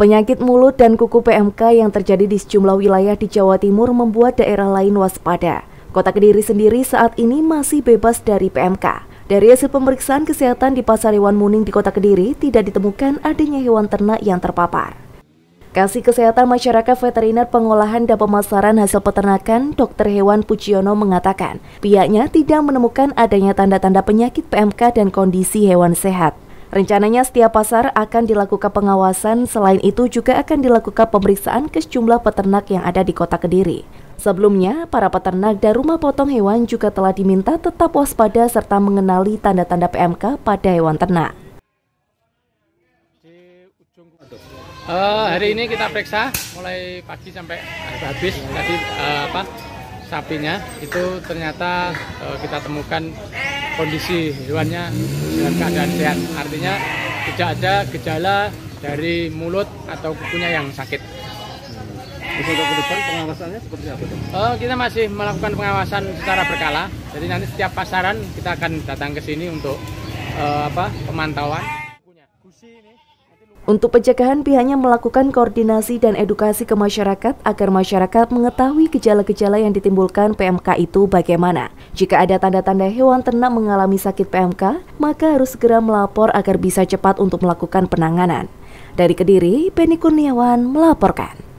Penyakit mulut dan kuku PMK yang terjadi di sejumlah wilayah di Jawa Timur membuat daerah lain waspada. Kota Kediri sendiri saat ini masih bebas dari PMK. Dari hasil pemeriksaan kesehatan di Pasar Hewan Muning di Kota Kediri, tidak ditemukan adanya hewan ternak yang terpapar. Kasih Kesehatan Masyarakat Veteriner Pengolahan dan Pemasaran Hasil Peternakan, Dr. Hewan Puciono mengatakan, pihaknya tidak menemukan adanya tanda-tanda penyakit PMK dan kondisi hewan sehat. Rencananya setiap pasar akan dilakukan pengawasan, selain itu juga akan dilakukan pemeriksaan ke sejumlah peternak yang ada di kota Kediri. Sebelumnya, para peternak dan rumah potong hewan juga telah diminta tetap waspada serta mengenali tanda-tanda PMK pada hewan ternak. Uh, hari ini kita periksa mulai pagi sampai habis tadi uh, apa sapinya itu ternyata uh, kita temukan kondisi hewannya dalam keadaan sehat. Artinya tidak ada gejala dari mulut atau kukunya yang sakit. Untuk ke depan pengawasannya seperti apa? Oh, kita masih melakukan pengawasan secara berkala. Jadi nanti setiap pasaran kita akan datang ke sini untuk uh, apa pemantauan. Untuk pencegahan pihaknya melakukan koordinasi dan edukasi ke masyarakat agar masyarakat mengetahui gejala-gejala yang ditimbulkan PMK itu bagaimana. Jika ada tanda-tanda hewan ternak mengalami sakit PMK, maka harus segera melapor agar bisa cepat untuk melakukan penanganan. Dari Kediri, Penny Kurniawan melaporkan.